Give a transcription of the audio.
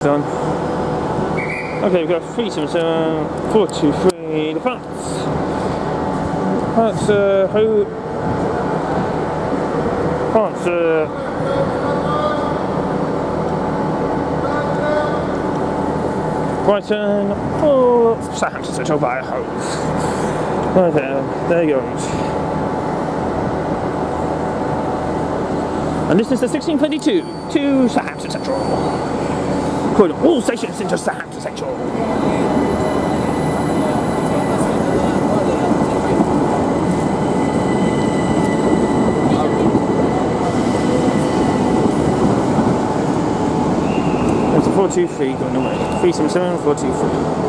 Done. Okay, we've got 377, 423, the France. France, uh, who? France, uh, Brighton, oh, Southampton Central by Hove. Right there, there goes. And this is the 1622 to Southampton Central. Calling all stations into Southampton Central. It's a 423 going away. 377, 423.